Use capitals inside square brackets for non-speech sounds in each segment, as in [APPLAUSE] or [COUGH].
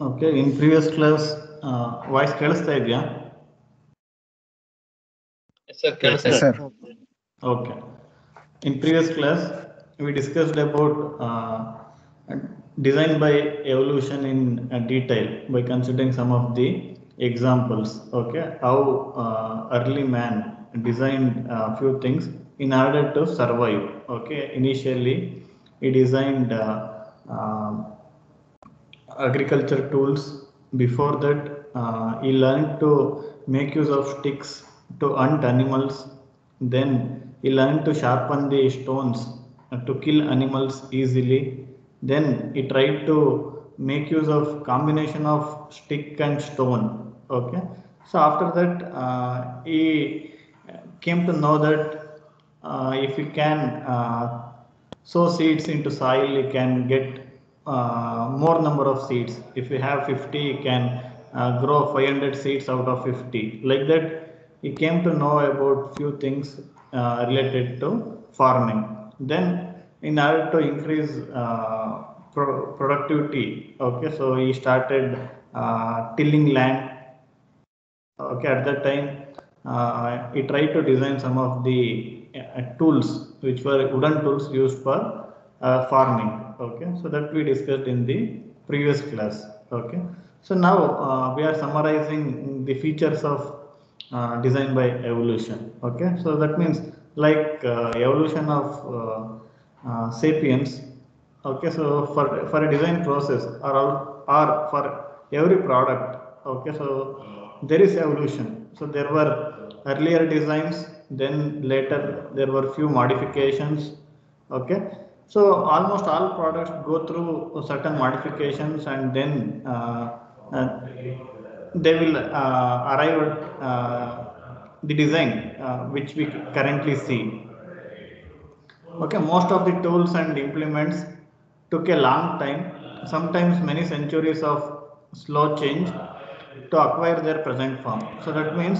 Okay in previous class voice ಕೇಳಿಸ್ತಾ ಇದೆಯಾ sir ಕೇಳಿಸ್ತಾ Yes, ಇದೆ. sir. Okay. In previous class, we discussed about uh, design by evolution in uh, detail by considering some of the examples. Okay, how uh, early man designed a few things in order to survive. Okay, initially he designed uh, um, agriculture tools. Before that, uh, he learned to make use of sticks to hunt animals. Then he learned to sharpen the stones uh, to kill animals easily. Then he tried to make use of combination of stick and stone. Okay. So after that, uh, he came to know that uh, if he can uh, sow seeds into soil, he can get more number of seeds. If we have 50, he can uh, grow 500 seeds out of 50. Like that, he came to know about few things uh, related to farming. Then, in order to increase uh, pro- productivity, okay, so he started uh, tilling land okay at that time uh, he tried to design some of the uh, tools which were wooden tools used for uh, farming okay so that we discussed in the previous class. Okay so now uh, we are summarizing the features of uh, design by evolution. Okay so that means like uh, evolution of uh, uh, sapiens. Okay so for for a design process or or for every product. Okay so there is evolution. So there were earlier designs then later there were few modifications. Okay so almost all products go through certain modifications and then uh, uh, they will uh, arrive at uh, the design which we currently see. Okay most of the tools and implements took a long time sometimes many centuries of slow change to acquire their present form. So that means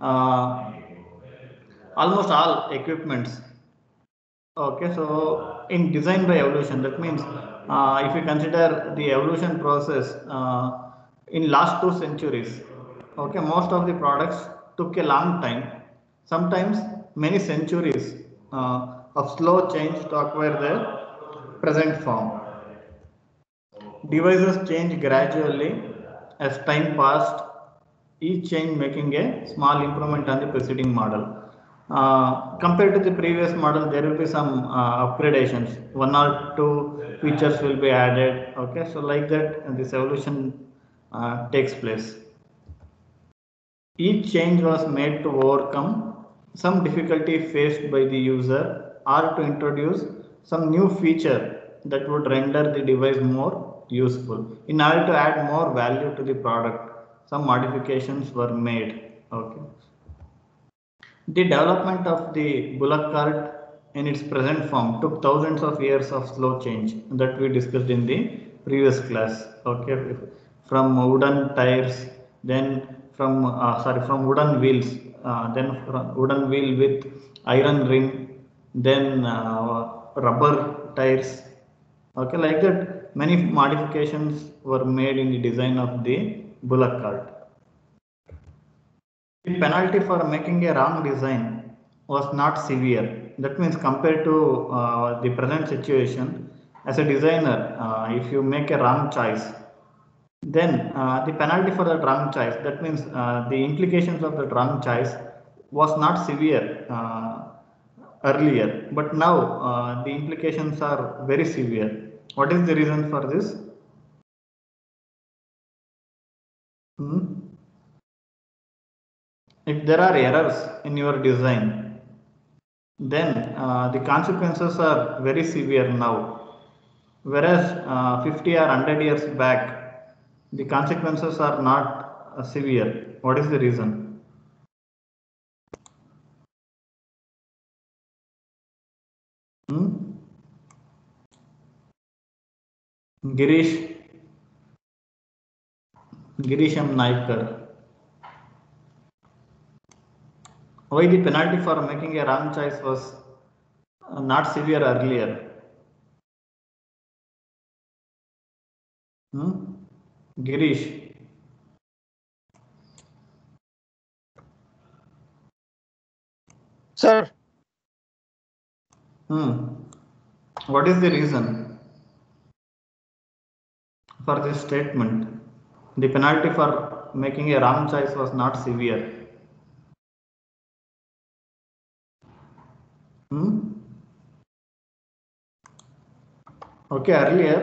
uh, almost all equipments okay so in design by evolution that means uh, if you consider the evolution process uh, in last two centuries okay most of the products took a long time. Sometimes many centuries uh, of slow change to acquire their present form. Devices change gradually as time passed each change making a small improvement on the preceding model uh, compared to the previous model there will be some uh, upgradations. One or two features will be added okay? So like that this evolution uh, takes place. Each change was made to overcome some difficulty faced by the user or to introduce some new feature that would render the device more useful. In order to add more value to the product some modifications were made okay the development of the bullock cart in its present form took thousands of years of slow change that we discussed in the previous class. Okay, from wooden tires, then from uh, sorry from wooden wheels, uh, then from wooden wheel with iron rim, then uh, rubber tires. Okay, like that, many modifications were made in the design of the bullock cart. The penalty for making a wrong design was not severe. That means compared to uh, the present situation, as a designer, uh, if you make a wrong choice, then uh, the penalty for that wrong choice, that means uh, the implications of that wrong choice was not severe uh, earlier, but now uh, the implications are very severe. What is the reason for this? Hmm? If there are errors in your design then uh, the consequences are very severe now. Whereas uh, 50 or 100 years back the consequences are not uh, severe. What is the reason? Hmm? girish. Girisham naikar why the penalty for making a wrong choice was uh, not severe earlier. Hmm? Girish. Sir, Hmm. What is the reason for this statement? The penalty for making a wrong choice was not severe. Hmm? Okay, earlier,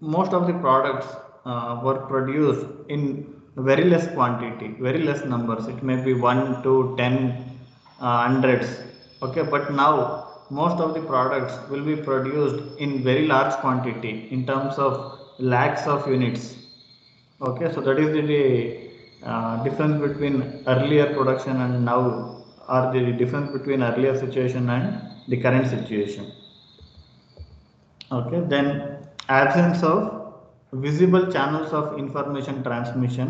most of the products uh, were produced in very less quantity, very less numbers. It may be 1 to 10 uh, hundreds. Okay, but now most of the products will be produced in very large quantity in terms of lakhs of units. Okay, so that is the uh, difference between earlier production and now, or the difference between earlier situation and the current situation. Okay then absence of visible channels of information transmission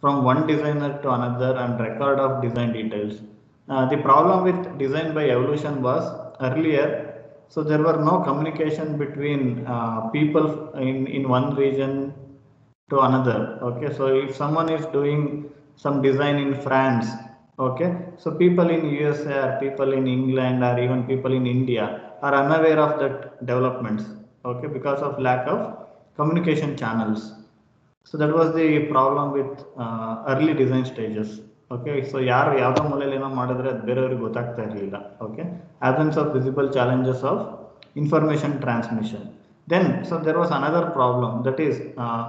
from one designer to another and record of design details. Uh, the problem with design by evolution was earlier so there were no communication between uh, people in in one region to another. Okay so if someone is doing some design in france okay so people in usa or people in england or even people in india are unaware of that developments okay because of lack of communication channels so that was the problem with uh, early design stages okay so ಯಾರು ಯಾವುದೋ ಮೂಲೆಯಲ್ಲಿ ಏನೋ ಮಾಡಿದ್ರೆ ಅದು ಬೇರೆಯವ್ರಿಗೆ ಗೊತ್ತಾಗ್ತಾ ಇರಲಿಲ್ಲ okay absence of visible challenges of information transmission then so there was another problem that is uh,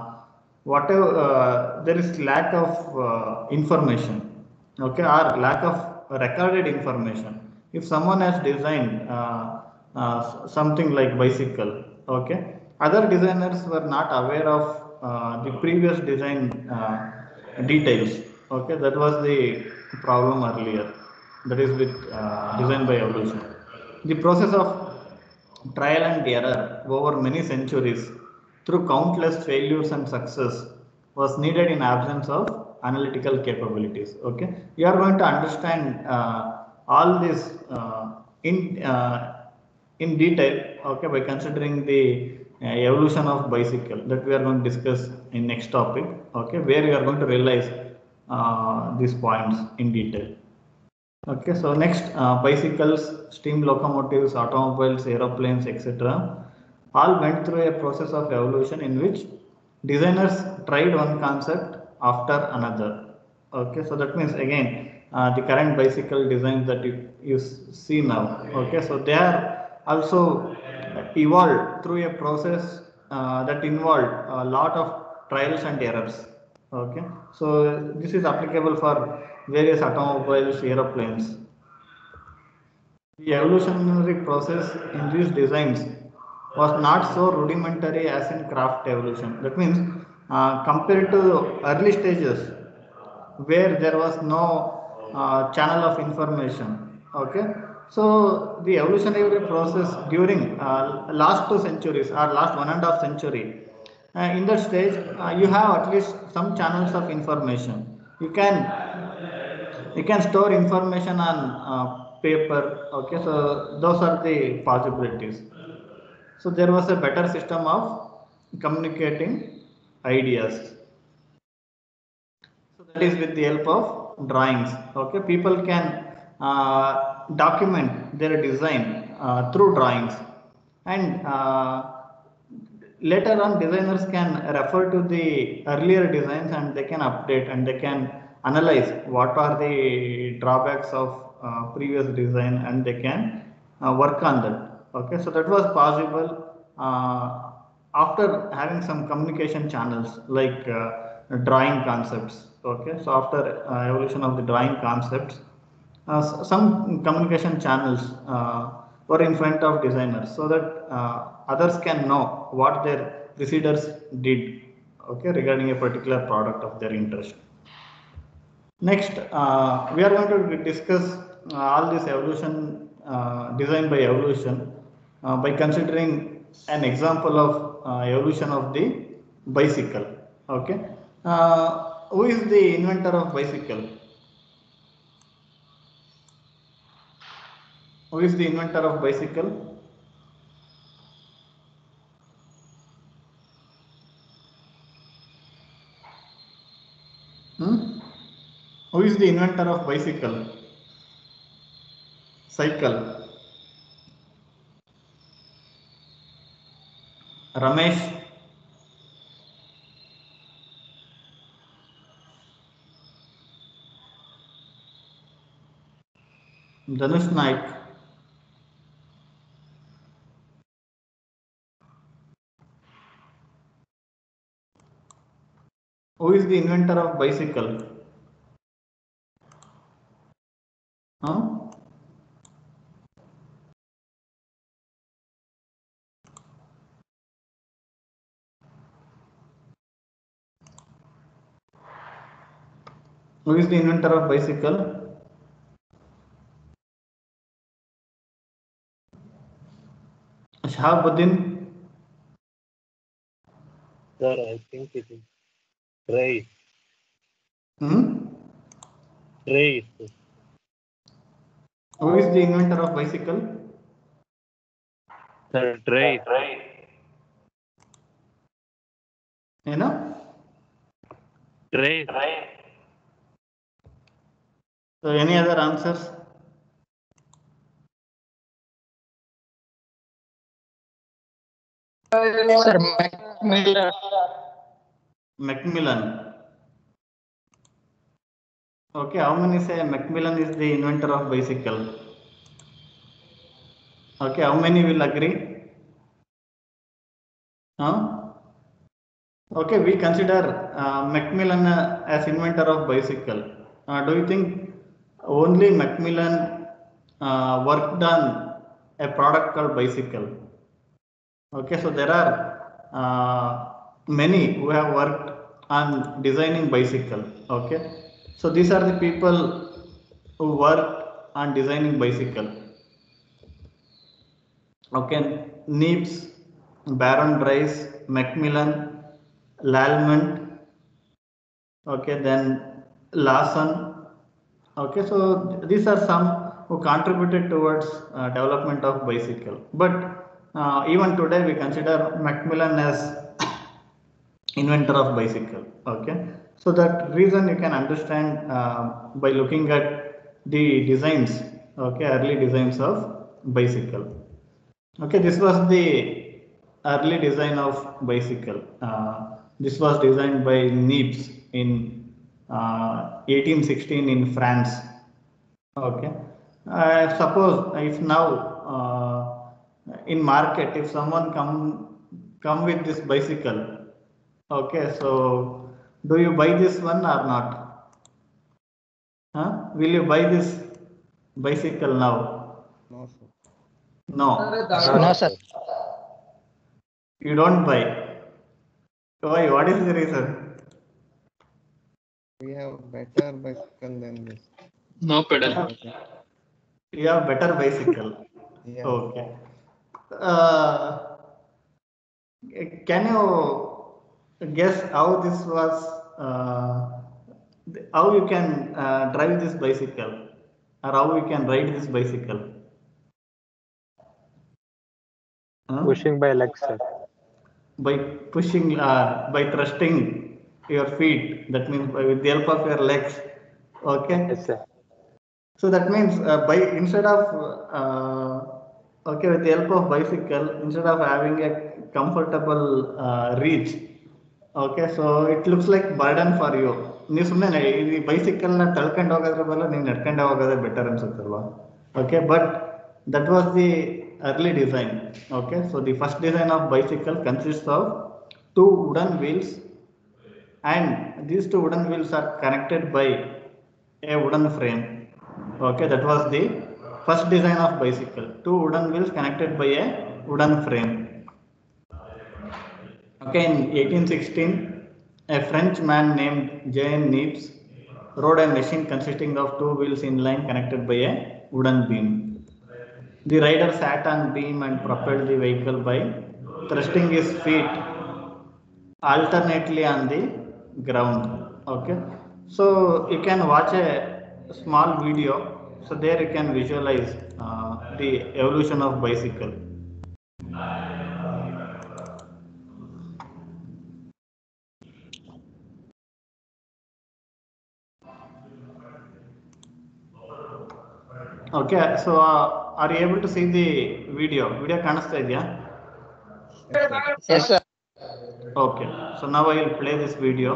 whatever uh, there is lack of uh, information okay or lack of recorded information. If someone has designed uh, uh, something like bicycle okay other designers were not aware of uh, the previous design uh, details okay that was the problem earlier. That is with uh, design by evolution. The process of trial and error over many centuries through countless failures and success was needed in absence of analytical capabilities okay you are going to understand uh, all this uh, in uh, in detail okay by considering the uh, evolution of bicycle that we are going to discuss in next topic okay where you are going to realize uh, these points in detail Okay, so next bicycles, steam locomotives, automobiles, aeroplanes, etc. all went through a process of evolution in which designers tried one concept after another. Okay, so that means again uh, the current bicycle designs that you, you see now. Okay, so they are also evolved through a process uh, that involved a lot of trials and errors okay so this is applicable for various automobiles aeroplanes the evolutionary process in these designs was not so rudimentary as in craft evolution that means uh, compared to early stages where there was no uh, channel of information okay? So the evolutionary process during uh, last two centuries or last one and a half century uh, in that stage uh, you have at least some channels of information. You can you can store information on uh, paper okay? So those are the possibilities. So there was a better system of communicating ideas. So that is with the help of drawings. Okay people can uh, document their design uh, through drawings. And uh, later on designers can refer to the earlier designs and they can update and they can analyze what are the drawbacks of uh, previous design and they can uh, work on that okay so that was possible uh, after having some communication channels like uh, drawing concepts okay? So after uh, evolution of the drawing concepts uh, some communication channels were in front of designers so that others can know what their preceders did okay regarding a particular product of their interest. Next uh, we are going to discuss uh, all this evolution uh, design by evolution by considering an example of uh, evolution of the bicycle. Okay. Uh, who is the inventor of bicycle? Who is the inventor of bicycle? Hmm? Who is the inventor of bicycle? Cycle. Ramesh. Dhanush Naik. Who is the inventor of bicycle? Huh? Who is the inventor of bicycle? Shahabuddin. Sir, I think it is Trace. Hmm? Trace. Who is the inventor of bicycle? Sir, Trace. You know? Trace. So any other answers? Sir, Macmillan. Macmillan. Okay, how many say Macmillan is the inventor of bicycle? Okay, how many will agree? Huh? Okay, we consider uh, Macmillan uh, as inventor of bicycle. Uh, do you think only Macmillan uh, worked on a product called bicycle? Okay, so there are uh, many who have worked on designing bicycle. Okay, so these are the people who worked on designing bicycle. Okay, Niepce, Baron Drais, Macmillan, Lallement. Okay, then Larson. Okay, so these are some who contributed towards uh, development of bicycle. But uh, even today we consider Macmillan as [COUGHS] inventor of bicycle. Okay, so that reason you can understand uh, by looking at the designs. Okay, early designs of bicycle. Okay, this was the early design of bicycle. Uh, this was designed by Niepce in uh, 1816 in France. Okay, uh, suppose if now uh, in market, if someone come come with this bicycle, okay, so do you buy this one or not? Huh? Will you buy this bicycle now? No, sir. No, No, sir. you don't buy. Why? What is the reason? We have better bicycle than this. No pedal. Okay. You have better bicycle. Yeah. Okay. Uh, can you guess how this was? Uh, how you can uh, drive this bicycle, or how you can ride this bicycle? Huh? Pushing by legs, sir. By pushing, uh, by thrusting your feet. That means by, with the help of your legs. Okay. Yes, sir. So that means uh, by instead of uh, okay with the help of bicycle instead of having a comfortable uh, reach okay so it looks like burden for you ನೀವು ಸುಮ್ಮನೆ ಈ ಬೈಸಿಕಲ್ನ ತಳ್ಕೊಂಡು ಹೋಗೋದ್ರ ಬದಲು ನೀವು ನಡ್ಕೊಂಡೆ ಹೋಗೋದೇ better ಅನ್ಸುತ್ತಲ್ವಾ okay but that was the early design okay so the first design of bicycle consist of two wooden wheels and these two wooden wheels are connected by a wooden frame. Okay that was the first design of bicycle. Two wooden wheels connected by a wooden frame. Okay in 1816 a french man named jean niepce rode a machine consisting of two wheels in line connected by a wooden beam. The rider sat on beam and propelled the vehicle by thrusting his feet alternately on the ground okay so you can watch a small video so there you can visualize uh, the evolution of bicycle Okay, so uh, are you able to see the video? Video ಕಾಣಿಸ್ತಾ ಇದೆಯಾ? Yes, sir. Okay, so now I will play this video.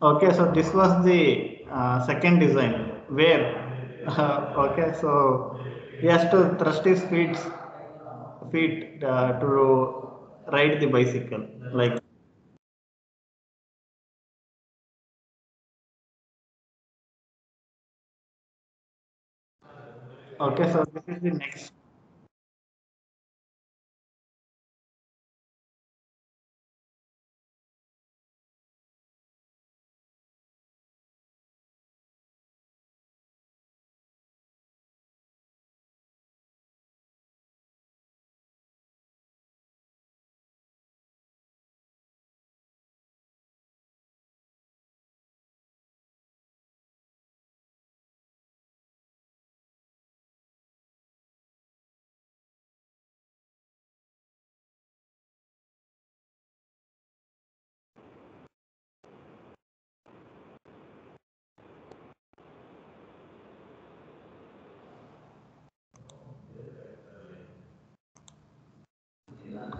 Okay, so this was the uh, second design where, [LAUGHS] okay, so he has to thrust his feet, feet uh, to ride the bicycle, like Okay, so this is the next.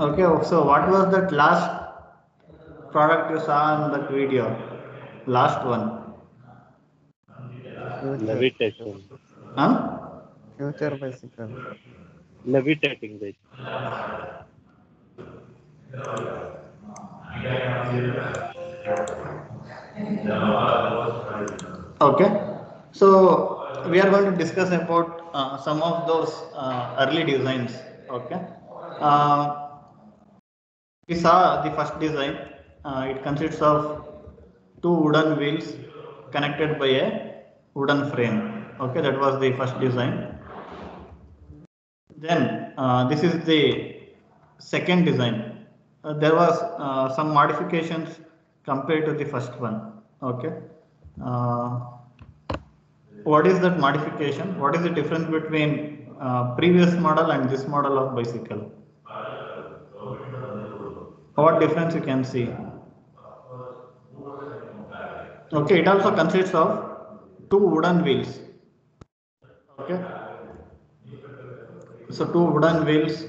Okay, so what was that last product you saw in that video? Last one. Future, Levitation. Huh? future bicycle. Levitating bike. Okay, so we are going to discuss about uh, some of those uh, early designs. Okay, uh, we saw the first design. Uh, it consists of two wooden wheels connected by a wooden frame. Okay, that was the first design. Then uh, this is the second design. Uh, there was uh, some modifications compared to the first one. Okay. Uh, what is that modification? What is the difference between uh, previous model and this model of bicycle? What difference you can see? Okay, it also consists of two wooden wheels. Okay. So two wooden wheels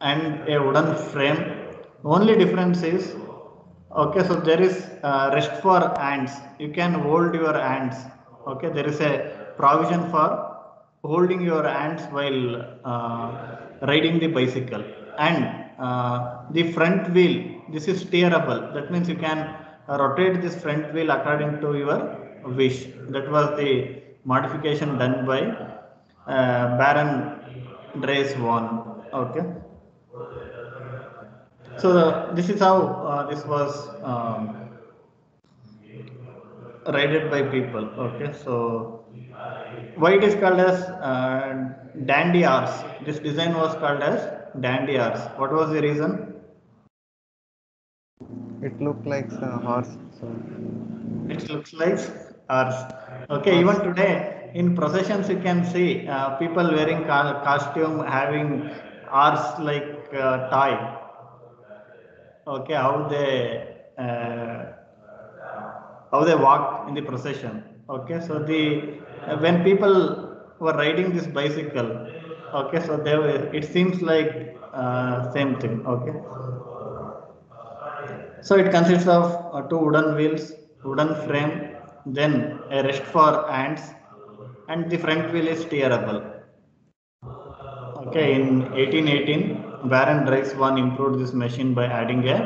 and a wooden frame. Only difference is okay. So there is uh, rest for hands. You can hold your hands. Okay, there is a provision for holding your hands while uh, riding the bicycle. And uh, the front wheel, this is steerable. That means you can rotate this front wheel according to your wish. That was the modification done by uh, Baron Dries Vaughan. Okay. So this is how uh, this was um, rated by people. Okay, so why it is called as uh, dandy horse? This design was called as dandy. What was the reason? It looked like a horse. So It looks like R's. Okay, even today in processions you can see uh, people wearing co- costume having R's like uh, tie. Okay, how they uh, how they walk in the procession. Okay, so the uh, when people were riding this bicycle, okay, so there it seems like uh, same thing. Okay. So it consists of uh, two wooden wheels, wooden frame, then a rest for hands, and the front wheel is steerable. Okay, in 1818, Baron Vaughan improved this machine by adding a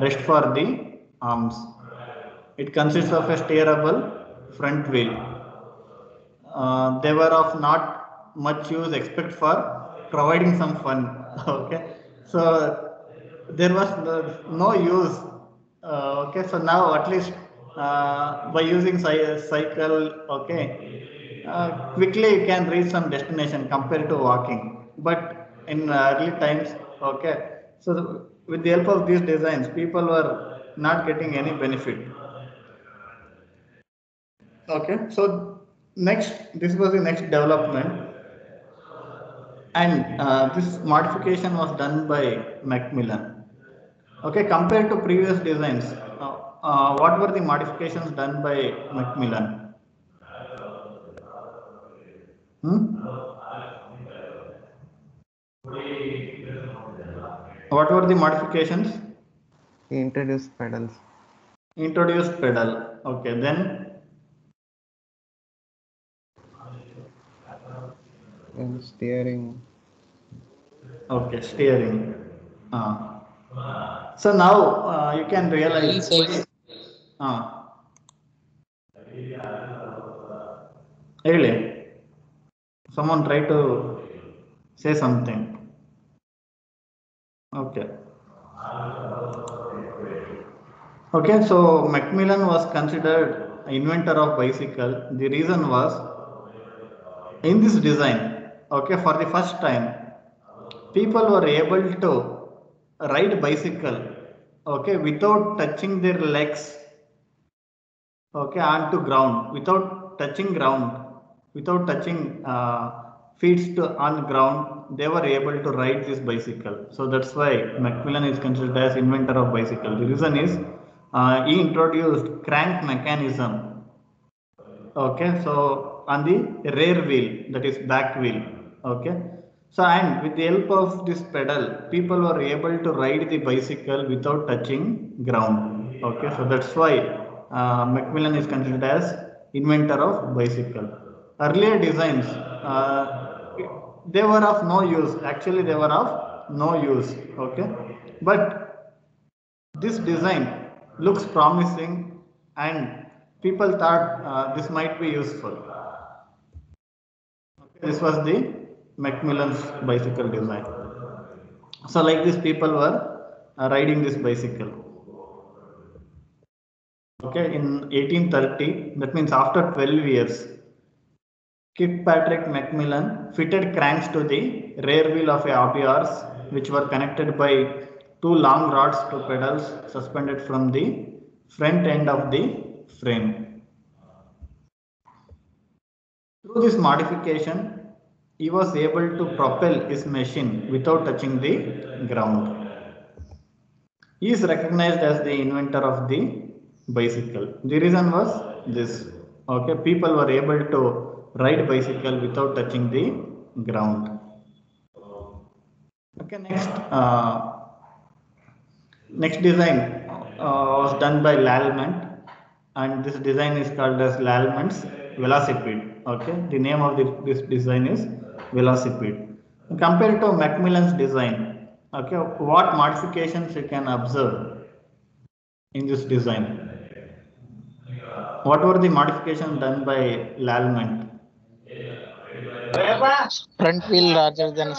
rest for the arms. It consists of a steerable front wheel. Uh, they were of not much use except for providing some fun. [LAUGHS] Okay, so there was no, use. Uh, okay, so now at least uh, by using cycle, okay, uh, quickly you can reach some destination compared to walking. But in early times, okay, so with the help of these designs, people were not getting any benefit. Okay, so next, this was the next development. And uh, this modification was done by Macmillan. Okay, compared to previous designs, uh, uh, what were the modifications done by Macmillan? Hmm? What were the modifications? He introduced pedals. Introduced pedal. Okay, then and steering. okay steering. Uh. So now uh, you can realize. Uh. ಹೇಳಿ someone try to say something okay okay so macmillan was considered inventor of bicycle the reason was in this design okay for the first time people were able to ride bicycle okay without touching their legs okay onto ground without touching ground without touching uh, feet to on ground they were able to ride this bicycle. So that's why macmillan is considered as inventor of bicycle. The reason is uh, he introduced crank mechanism okay so on the rear wheel that is back wheel okay? So and with the help of this pedal people were able to ride the bicycle without touching ground. Okay? So that's why uh, macmillan is considered as inventor of bicycle. Earlier designs uh, they were of no use. Actually they were of no use. Okay? But this design looks promising and people thought uh, this might be useful. Okay, this was the Macmillan's bicycle design. So like this people were uh, riding this bicycle. Okay, in 1830, that means after 12 years, Kirkpatrick Macmillan fitted cranks to the rear wheel of a horse, which were connected by two long rods to pedals suspended from the front end of the frame. Through this modification, he was able to propel his machine without touching the ground. He is recognized as the inventor of the bicycle. The reason was this. Okay, people were able to ride bicycle without touching the ground. Okay, next. Uh, next design uh, was done by Lallement and this design is called as Lallement's Velocipede. Okay, the name of the, this design is Velocipede. Compared to Macmillan's design, okay, what modifications you can observe in this design? What were the modifications done by Lallement? Front wheel larger than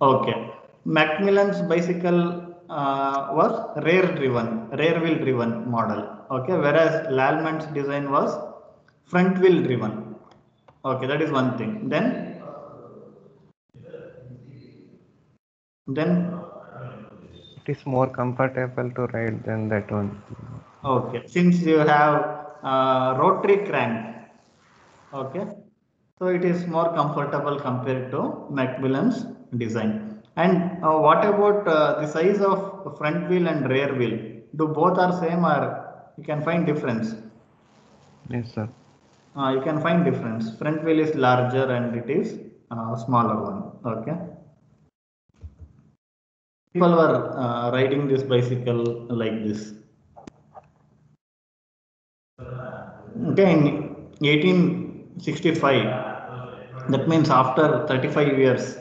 Okay, Macmillan's bicycle uh, was rear driven, rear wheel driven model. Okay, whereas Lallement's design was front wheel driven. Okay, that is one thing. Then, then It is more comfortable to ride than that one. okay, since you have uh, rotary crank, okay, so it is more comfortable compared to Macmillan's design. And uh, what about uh, the size of front wheel and rear wheel? Do both are same or you can find difference? Yes, sir. Uh, you can find difference. Front wheel is larger and it is uh, smaller one. Okay. People were uh, riding this bicycle like this. Okay, in 1865, that means after 35 years,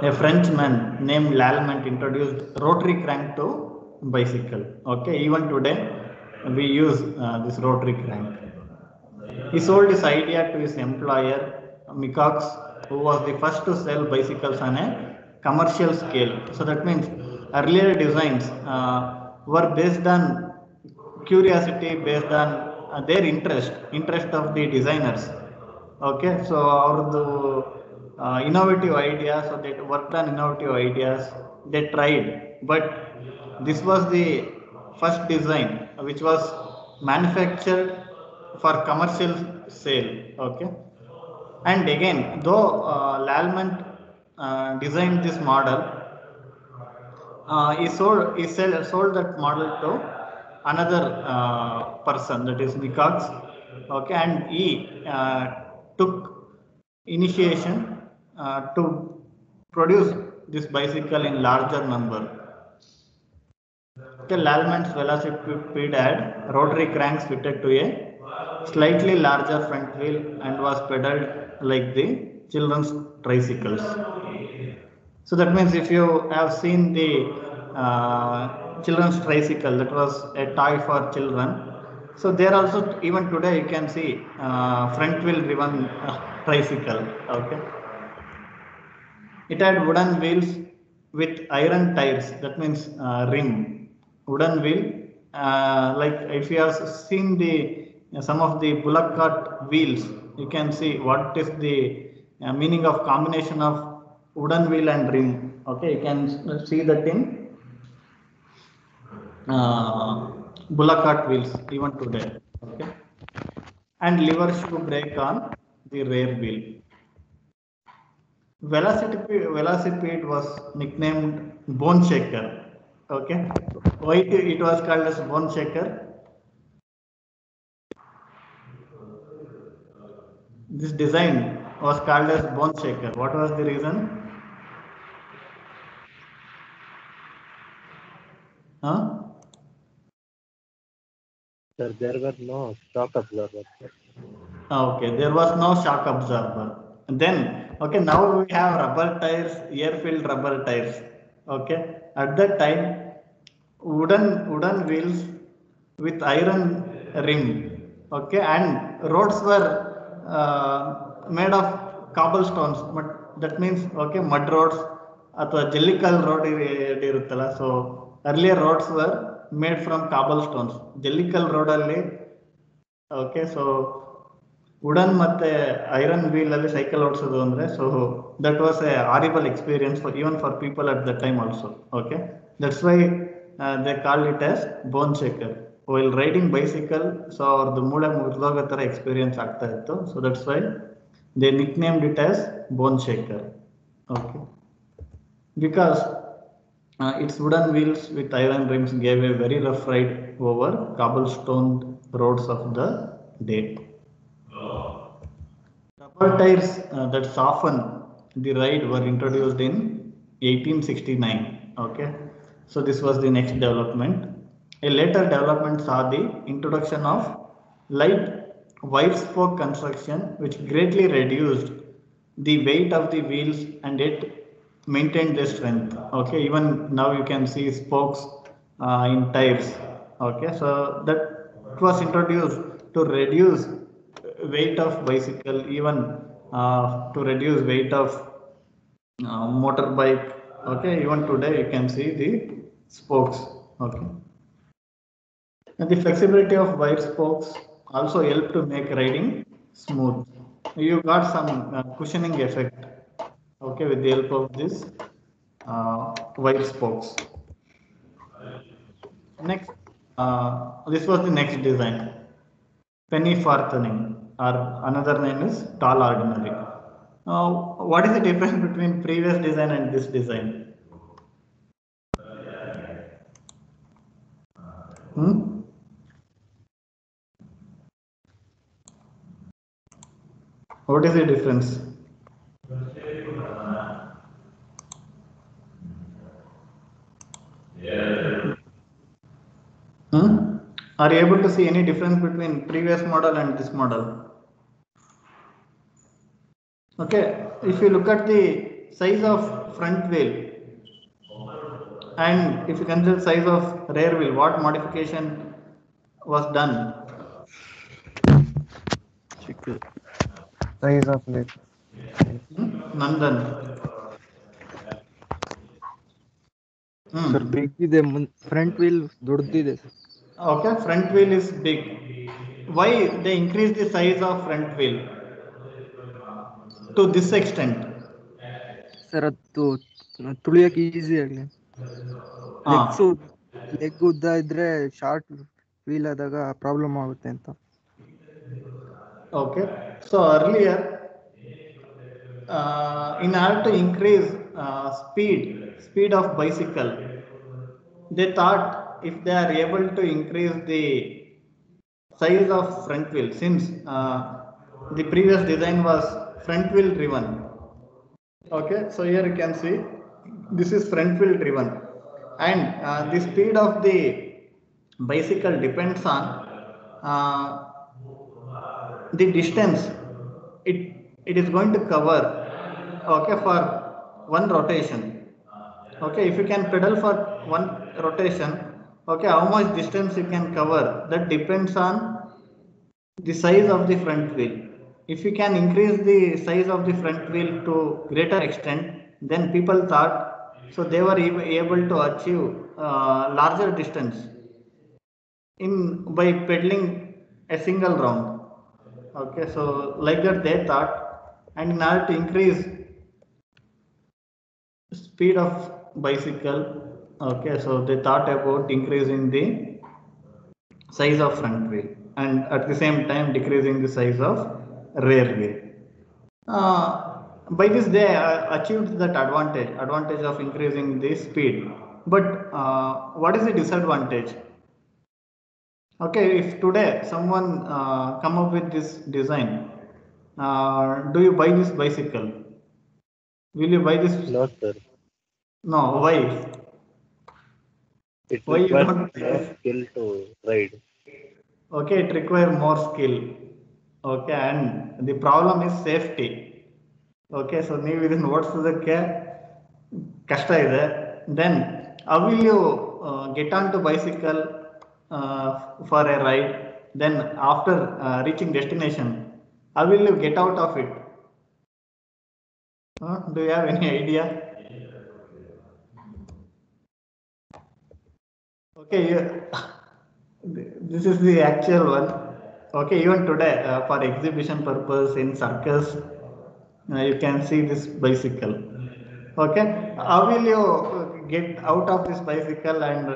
a Frenchman named Lallement introduced rotary crank to bicycle. Okay, even today we use uh, this rotary crank. He sold his idea to his employer, Michaux, who was the first to sell bicycles on a commercial scale. So that means earlier designs uh, were based on curiosity, based on uh, their interest, interest of the designers. Okay, so our uh, innovative ideas, so they worked on innovative ideas, they tried, but this was the first design which was manufactured for commercial sale. Okay, and again, though uh, Lallement uh, designed this model, uh, he sold he sell, sold that model to another uh, person that is Michaux. Okay, and he uh, took initiation uh, to produce this bicycle in larger number. The Lallement's velocipede had rotary cranks fitted to a slightly larger front wheel and was pedaled like the children's tricycles. So that means if you have seen the uh, children's tricycle, that was a toy for children. So there also even today you can see uh, front wheel driven uh, tricycle. Okay. It had wooden wheels with iron tires. That means uh, rim. Wooden wheel. Uh, like if you have seen the some of the bullock cart wheels, you can see what is the uh, meaning of combination of wooden wheel and rim. Okay, you can see that in uh, bullock cart wheels even today. Okay, and lever shoe brake on the rear wheel. Velocipede, velocipede was nicknamed Bone Shaker. Okay, why it was called as Bone Shaker? This design was called as Bone Shaker. What was the reason? Huh? Sir, there were no shock absorbers. sir. Ah, Okay, there was no shock absorber. And then, okay, now we have rubber tires, air-filled rubber tires. Okay, at that time, wooden wooden wheels with iron rim. Okay, and roads were uh, made of cobblestones. But that means okay, mud roads ಅಥವಾ ಜಲ್ಲಿಕಲ್ road ಇರುತ್ತಲ್ಲ so earlier roads were made from cobble stones ಜಲ್ಲಿಕಲ್ road ಅಲ್ಲಿ okay so wooden ಮತ್ತೆ iron wheel ಅಲ್ಲಿ cycle ಓಡಿಸೋದು ಅಂದ್ರೆ so that was a horrible experience for even for people at the time also okay that's why they call it as bone shaker while riding bicycle so ಅವ್ರದ್ದು ಮೂಳೆ ಮುರಿದೋಗೋ ತರ experience ಆಗ್ತಾ ಇತ್ತು. So that's why they nickname it as bone shaker okay because uh, its wooden wheels with iron rims gave a very rough ride over cobblestone roads of the day. Rubber tires uh, that soften the ride were introduced in 1869. Okay, so this was the next development. A later development saw the introduction of light wide spoke construction, which greatly reduced the weight of the wheels and it maintained their strength. Okay, even now you can see spokes uh, in tires. Okay, so that was introduced to reduce weight of bicycle, even uh, to reduce weight of uh, motorbike. Okay, even today you can see the spokes. Okay. And the flexibility of wide spokes also help to make riding smooth. You got some uh, cushioning effect okay with the help of this uh, wide spokes. Next uh, this was the next design. Penny farthing or another name is tall ordinary now what is the difference between previous design and this design? Hmm? what is the difference Hmm? Are you able to see any difference between previous model and this model? Okay, if you look at the size of front wheel and if you consider size of rear wheel, what modification was done? Size of leg. Hmm? None done. Hmm. Sir big ಇದೆ front wheel ದೊಡ್ಡದಿದೆ sir Okay, front wheel is big. Why they increase the size of front wheel to this extent? Sir ಅದು ತುಳಿಯಕ್ಕೆ easy ಆಗಲಿ Ah, legs leg ಉದ್ದ ಇದ್ರೆ short wheel ಆದಾಗ problem ಆಗುತ್ತೆ ಅಂತ okay. So earlier, in order to increase speed speed of bicycle, they thought if they are able to increase the size of front wheel, since uh, the previous design was front wheel driven. Okay, so here you can see this is front wheel driven, and uh, the speed of the bicycle depends on uh, the distance it it is going to cover okay for one rotation okay if you can pedal for one rotation okay how much distance you can cover? That depends on the size of the front wheel. If you can increase the size of the front wheel to greater extent then people thought so they were able to achieve uh, larger distance in by pedaling a single round. Okay so like that they thought and in order to increase speed of bicycle okay so they thought about increasing the size of front wheel and at the same time decreasing the size of rear wheel. Uh, by this they uh, achieved that advantage advantage of increasing the speed. But uh, what is the disadvantage? Okay if today someone uh, come up with this design uh, do you buy this bicycle? Will you buy this? No, sir. no why It Why you requires don't- more skill to ride. okay it require more skill okay and the problem is safety okay so ನೀವು ಇದನ್ನ ಓಡಿಸೋದಕ್ಕೆ ಕಷ್ಟ ಇದೆ then how will you uh, get on to bicycle uh, for a ride then after uh, reaching destination how will you get out of it Uh, do you have any [LAUGHS] idea Okay this is the actual one okay even today uh, for exhibition purpose in circus uh, you can see this bicycle okay how will you get out of this bicycle and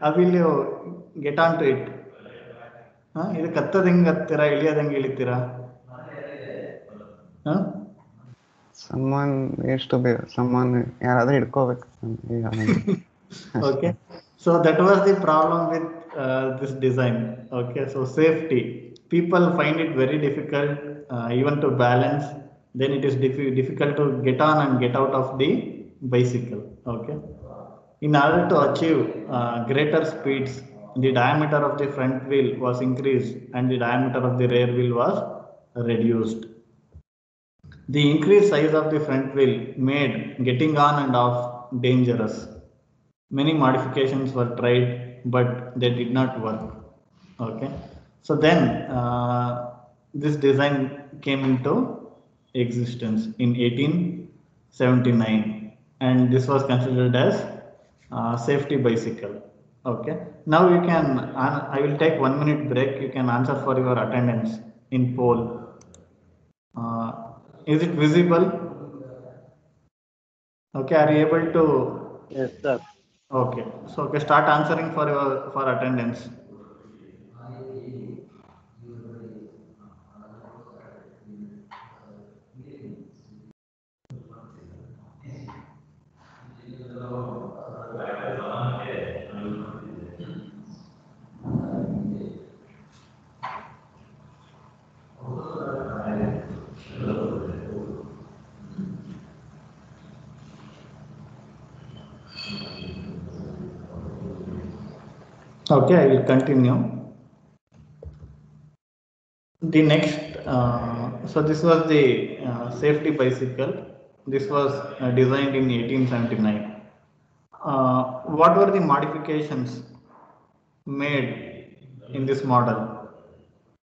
how will you get onto it huh? ಇದಕ್ಕೆ ಹತ್ತದ ಹೆಂಗ್ ಹತ್ತೀರಾ ಇಳಿಯೋದ್ ಹೆಂಗ್ ಇಳಿತೀರಾ? Someone needs to be, someone ಯಾರಾದ್ರೂ ಹಿಡ್ಕೋಬೇಕು okay so that was the problem with uh, this design. Okay so safety. People find it very difficult uh, even to balance. Then it is diffi- difficult to get on and get out of the bicycle. Okay. In order to achieve uh, greater speeds the diameter of the front wheel was increased and the diameter of the rear wheel was reduced. The increased size of the front wheel made getting on and off dangerous many modifications were tried but they did not work. Okay. So then uh, this design came into existence in 1879 and this was considered as uh, safety bicycle. Okay. Now you can uh, i will take one minute break. You can answer for your attendance in poll. Uh, is it visible? Okay. Are you able to Yes, sir. Okay, so okay, start answering for your for attendance. Okay, I will continue. The next, uh, so this was the uh, safety bicycle. This was uh, designed in 1879. Uh, what were the modifications made in this model?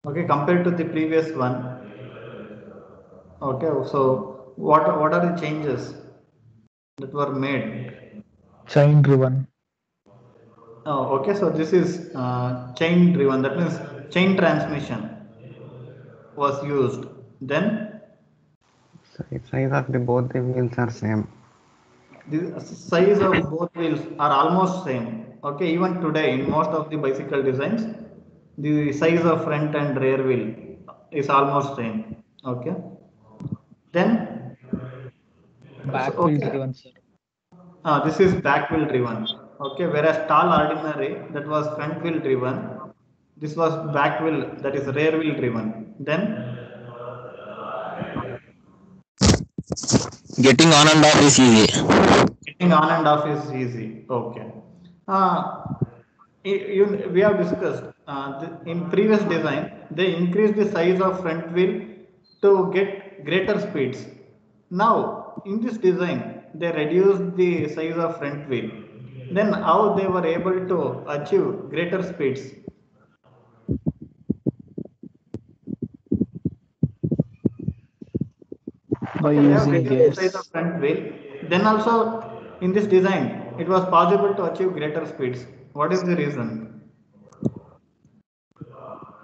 Okay, compared to the previous one. Okay, so what what are the changes that were made? chain driven Oh, okay, so this is uh, chain driven, that means chain transmission was used. Then size of the both the wheels are same. the size of both wheels are almost same. Okay, even today in most of the bicycle designs, the size of front and rear wheel is almost same. Okay. Then Back wheel okay. driven, sir. Uh, this is back wheel driven. Okay, whereas tall ordinary that was front wheel driven. This was back wheel that is rear wheel driven. Then Getting on and off is easy. getting on and off is easy. Okay. Uh, you, we have discussed uh, the, in previous design they increased the size of front wheel to get greater speeds. Now in this design they reduced the size of front wheel Then how they were able to achieve greater speeds? By Okay, they have using reduced the gears. size of front wheel. Then also in this design, it was possible to achieve greater speeds. What is the reason?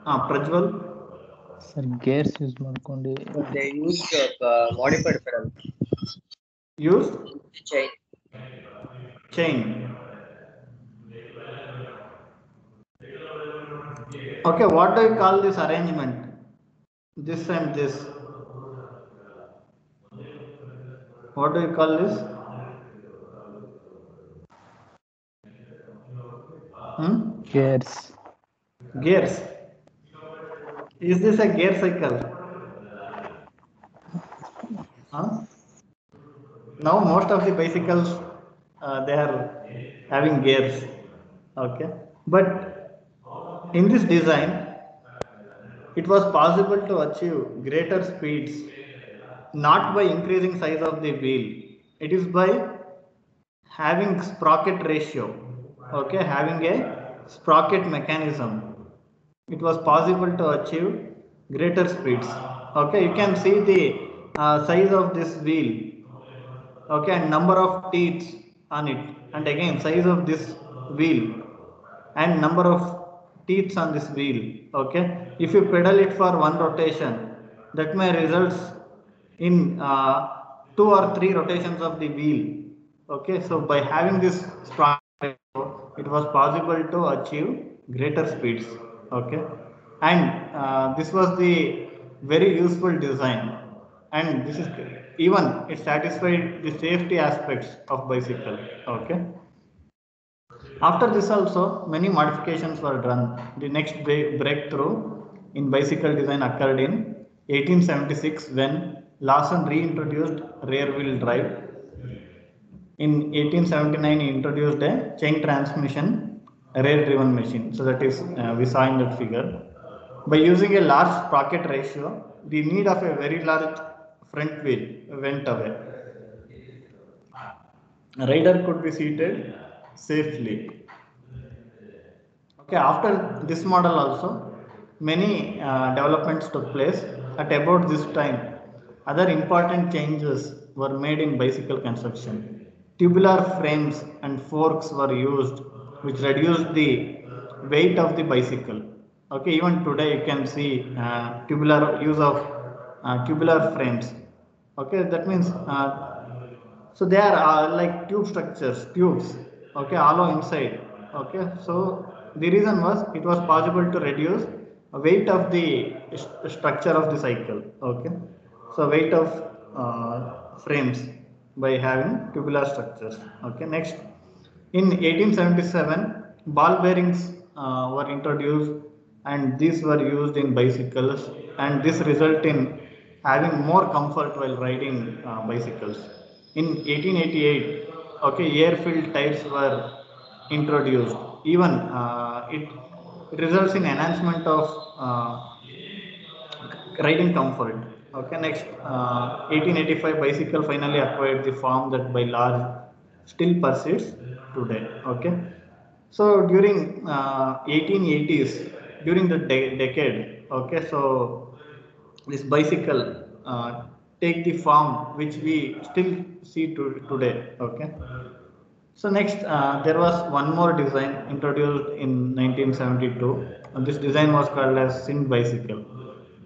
Ah, Prajwal, sir gears use ಮಾಡ್ಕೊಂಡು They used uh, modified pedal use chain. Okay, what do you call this arrangement? This and this. What do you call this? Hmm? Gears. Gears. Is this a gear cycle? Huh? Now most of the bicycles uh, they are having gears. Okay, but in this design, it was possible to achieve greater speeds not by increasing size of the wheel. It is by having sprocket ratio. Okay, having a sprocket mechanism it was possible to achieve greater speeds okay you can see the uh, size of this wheel okay and number of teeth on it and again size of this wheel and number of teeth on this wheel okay? If you pedal it for one rotation that may results in uh, two or three rotations of the wheel okay? So by having this sprocket it was possible to achieve greater speeds okay? And uh, this was the very useful design. And this is even it satisfied the safety aspects of bicycle okay after this also many modifications were done. The next breakthrough in bicycle design occurred in 1876 when lawson reintroduced rear wheel drive. In 1879 he introduced a chain transmission rear driven machine. So that is uh, we saw in that figure. By using a large sprocket ratio the need of a very large front wheel went away. A rider could be seated safely. Okay after this model also many uh, developments took place at about this time. Other important changes were made in bicycle construction. Tubular frames and forks were used which reduced the weight of the bicycle. Okay even today you can see uh, tubular use of uh, tubular frames. Okay that means uh, so they are uh, like tube structures tubes okay hollow inside. Okay so the reason was it was possible to reduce weight of the st- structure of the cycle. Okay so weight of uh, frames by having tubular structures. Okay next. In 1877 ball bearings uh, were introduced and these were used in bicycles and this result in having more comfort while riding uh, bicycles. In 1888 okay air filled tires were introduced. Even uh, it, results in enhancement of uh, riding comfort. Okay next uh, 1885 bicycle finally acquired the form that by large still persists today. Okay so during uh, 1880s during the de- decade okay so this bicycle uh, take the form which we still see to, today okay? So next uh, there was one more design introduced in 1972 and this design was called as Sind bicycle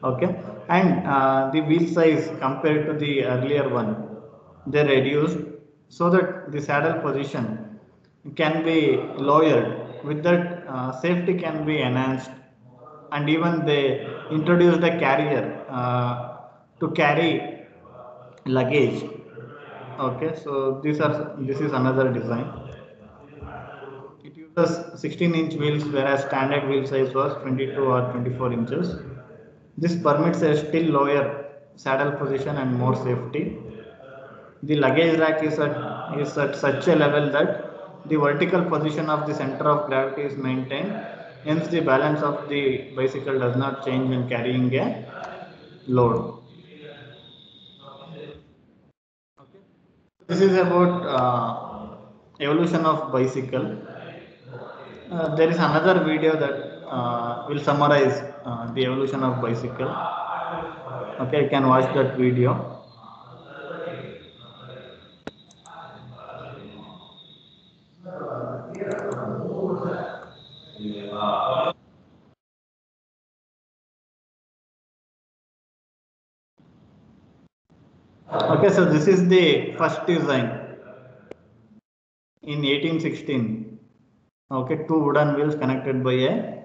okay? And uh, the wheel size compared to the earlier one they reduced so that the saddle position can be lowered. With that uh, safety can be enhanced. And even they introduced a carrier uh, to carry luggage Okay, so these are this is another design. It uses 16 inch wheels, whereas standard wheel size was 22 or 24 inches. This permits a still lower saddle position and more safety. The luggage rack is at, is at such a level that the vertical position of the center of gravity is maintained. Hence, the balance of the bicycle does not change when carrying a load. This is about uh, evolution of bicycle. Uh, there is another video that uh, will summarize uh, the evolution of bicycle. Okay, you can watch that video. Okay, so this is the first design in 1816. Okay, two wooden wheels connected by a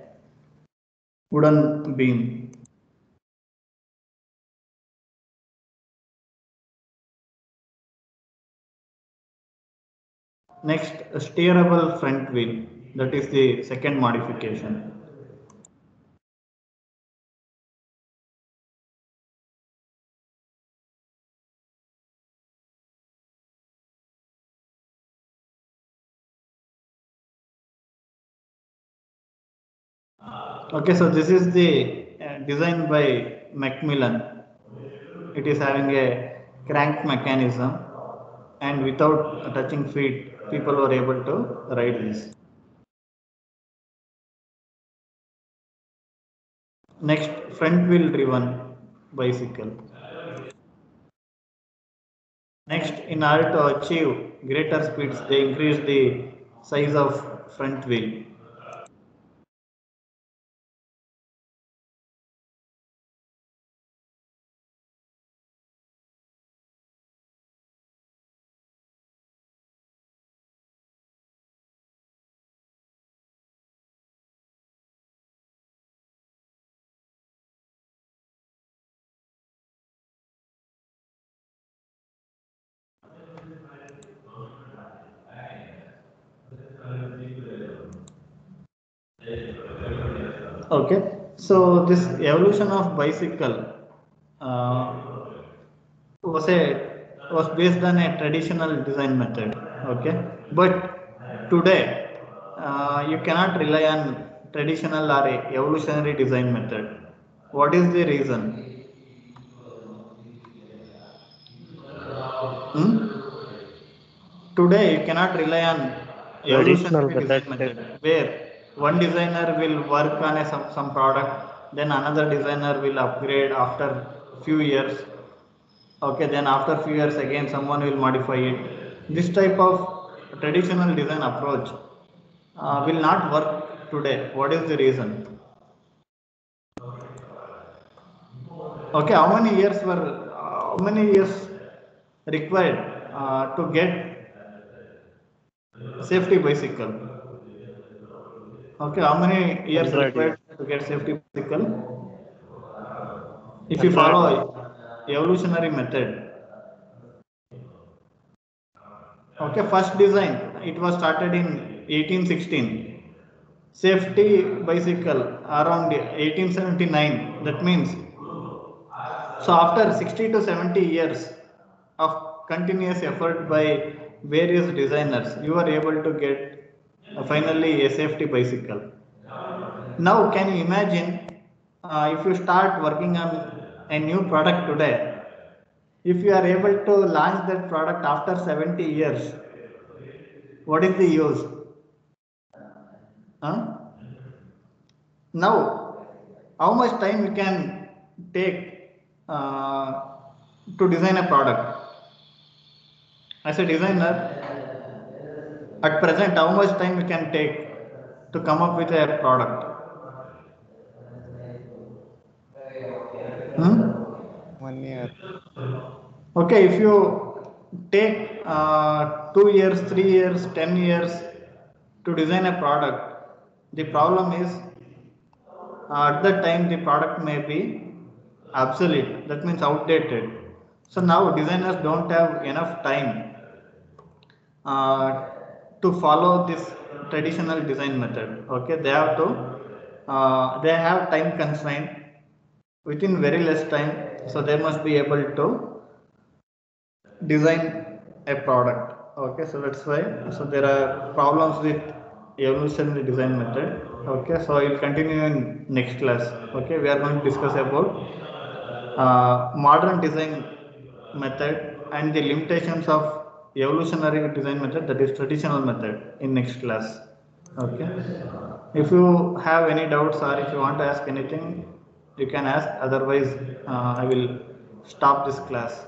wooden beam. Next, a steerable front wheel. That is the second modification. Okay, so this is the uh, design by Macmillan. It is having a crank mechanism and without touching feet, people were able to ride this. Next, front wheel driven bicycle. Next, in order to achieve greater speeds, they increase the size of front wheel. Okay, so this evolution of bicycle uh, was a was based on a traditional design method. Okay, but today uh, you cannot rely on traditional or a evolutionary design method. What is the reason? Hmm? Today you cannot rely on evolutionary design method. method where one designer will work on a some, some product then another designer will upgrade after few years. Okay then after few years again someone will modify it. This type of traditional design approach uh, will not work today. What is the reason? Okay how many years were how many years required uh, to get safety bicycle okay how many years 100 required to get safety bicycle if you follow evolutionary method. Okay first design it was started in 1816 safety bicycle around 1879 that means so after 60 to 70 years of continuous effort by various designers you are able to get uh, finally a safety bicycle. Now can you imagine uh, if you start working on a new product today if you are able to launch that product after 70 years what is the use? Huh? now how much time you can take uh, to design a product? As a designer at present how much time you can take to come up with a product hmm? One year. okay if you take uh, two years three years ten years to design a product the problem is uh, at that time the product may be obsolete that means outdated So now designers don't have enough time uh, to follow this traditional design method. Okay, they have to, uh, they have time constraint within very less time. So they must be able to design a product. Okay, so that's why. So there are problems with evolutionary design method. Okay, so I'll continue in next class. Okay, we are going to discuss about uh, modern design method and the limitations of evolutionary design method that is traditional method in next class. Okay? If you have any doubts or if you want to ask anything you can ask. Otherwise uh, i will stop this class